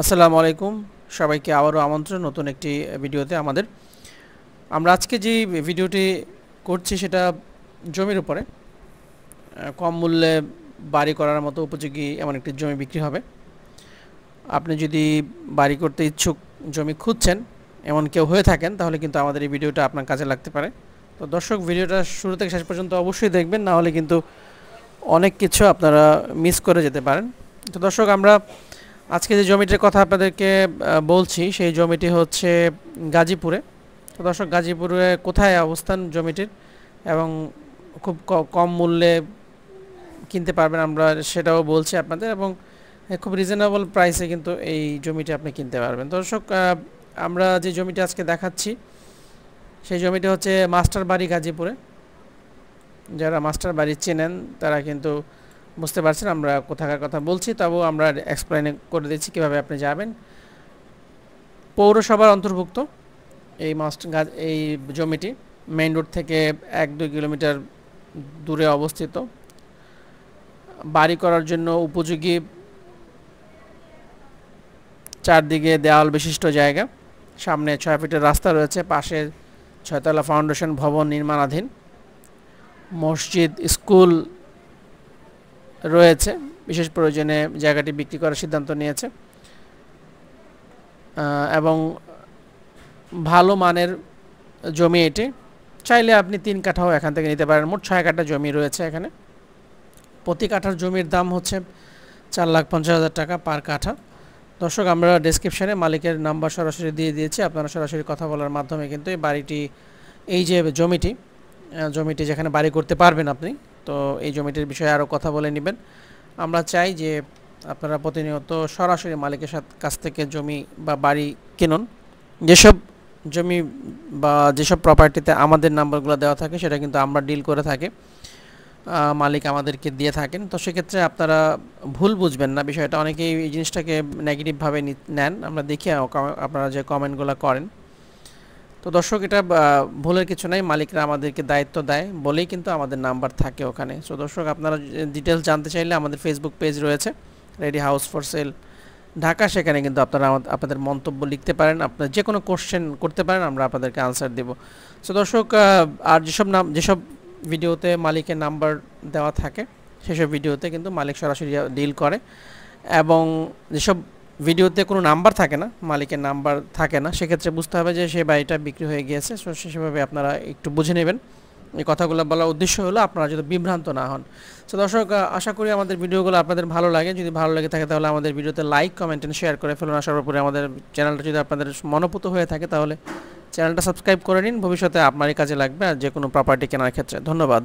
আসসালামু আলাইকুম। সবাইকে আবারও আমন্ত্রণ নতুন একটি ভিডিওতে আমাদের। আমরা আজকে যে ভিডিওটি করছি সেটা জমির উপরে কম মূল্যে বাড়ি করার মতো উপযোগী এমন একটি জমি বিক্রি হবে। আপনি যদি বাড়ি করতে ইচ্ছুক জমি খুঁজছেন, এমন কেউ হয়ে থাকেন, তাহলে কিন্তু আমাদের এই ভিডিওটা আপনার কাজে লাগতে পারে। তো দর্শক, ভিডিওটা শুরু থেকে শেষ পর্যন্ত অবশ্যই দেখবেন, না হলে কিন্তু অনেক কিছু আপনারা মিস করে যেতে পারেন। তো দর্শক, আমরা আজকে যে জমিটির কথা আপনাদেরকে বলছি, সেই জমিটি হচ্ছে গাজীপুরে। তো দর্শক, গাজীপুরে কোথায় অবস্থান জমিটির? এবং খুব কম মূল্যে কিনতে পারবেন আমরা, সেটাও বলছি আপনাদের। এবং খুব রিজনেবল প্রাইসে কিন্তু এই জমিটি আপনি কিনতে পারবেন। দর্শক আমরা যে জমিটি আজকে দেখাচ্ছি, সেই জমিটি হচ্ছে মাস্টার বাড়ি গাজীপুরে। যারা মাস্টার বাড়ি চেনেন, তারা কিন্তু বুঝতে পারছেন, আমরা কোথাকার কথা বলছি তবুও আমরা এক্সপ্লেন করে দিচ্ছি কীভাবে আপনি যাবেন। পৌরসভার অন্তর্ভুক্ত এই মাস্ট এই জমিটি, মেইন রোড থেকে এক দুই কিলোমিটার দূরে অবস্থিত। বাড়ি করার জন্য উপযোগী চারদিকে দেওয়াল বিশিষ্ট জায়গা। সামনে ছয় ফিটের রাস্তা রয়েছে, পাশে ছয়তলা ফাউন্ডেশন ভবন নির্মাণাধীন। মসজিদ, স্কুল রয়েছে, বিশেষ প্রয়োজনে জায়গাটি বিক্রি করার সিদ্ধান্ত নিয়েছে। এবং ভালো মানের জমি এটি। চাইলে আপনি তিন কাঠাও এখান থেকে নিতে পারেন। মোট ছয় কাঠা জমি রয়েছে এখানে। প্রতি কাঠার জমির দাম হচ্ছে চার লাখ পঞ্চাশ হাজার টাকা পার কাঠা। দর্শক, আমরা ডেসক্রিপশানে মালিকের নাম্বার সরাসরি দিয়ে দিয়েছি। আপনারা সরাসরি কথা বলার মাধ্যমে কিন্তু এই বাড়িটি, এই যে জমিটি জমিটি যেখানে বাড়ি করতে পারবেন আপনি তো এই জমিটির বিষয়ে আরও কথা বলে নেবেন। আমরা চাই যে আপনারা প্রতিনিয়ত সরাসরি মালিকের সাথে কাছ থেকে জমি বা বাড়ি কিনুন। যেসব জমি বা যেসব প্রপার্টিতে আমাদের নাম্বারগুলো দেওয়া থাকে, সেটা কিন্তু আমরা ডিল করে থাকি। মালিক আমাদেরকে দিয়ে থাকেন। তো সেক্ষেত্রে আপনারা ভুল বুঝবেন না বিষয়টা। অনেকেই এই জিনিসটাকে নেগেটিভভাবে নেন। আমরা দেখি আপনারা যে কমেন্টগুলো করেন। তো দর্শক, এটা ভুলের কিছু নাই। মালিকরা আমাদেরকে দায়িত্ব দেয় বলেই কিন্তু আমাদের নাম্বার থাকে ওখানে। সো দর্শক, আপনারা ডিটেলস জানতে চাইলে আমাদের ফেসবুক পেজ রয়েছে ready house for sale Dhaka সেখানে কিন্তু আপনারা আপনাদের মন্তব্য লিখতে পারেন। আপনার যে কোনো কোশ্চেন করতে পারেন, আমরা আপনাদেরকে আনসার দেব। সো দর্শক আর যেসব নাম, যেসব ভিডিওতে মালিকের নাম্বার দেওয়া থাকে, সেসব ভিডিওতে কিন্তু মালিক সরাসরি ডিল করে। এবং যেসব ভিডিওতে কোনো নাম্বার থাকে না, মালিকের নাম্বার থাকে না, সেক্ষেত্রে বুঝতে হবে যে সেই বাড়িটা বিক্রি হয়ে গিয়েছে, সো সেভাবে আপনারা একটু বুঝে নেবেন। এই কথাগুলো বলার উদ্দেশ্য হলো আপনারা যদি বিভ্রান্ত না হন। তো দর্শক আশা করি আমাদের ভিডিওগুলো আপনাদের ভালো লাগে। যদি ভালো লাগে থাকে তাহলে আমাদের ভিডিওতে লাইক কমেন্ট এন্ড শেয়ার করে ফেলুন। আসার সর্বোপরি আমাদের চ্যানেলটা যদি আপনাদের মনোপুত হয়ে থাকে তাহলে চ্যানেলটা সাবস্ক্রাইব করে নিন। ভবিষ্যতে আপনারই কাজে লাগবে আর যে কোনো প্রপার্টি কেনার ক্ষেত্রে। ধন্যবাদ।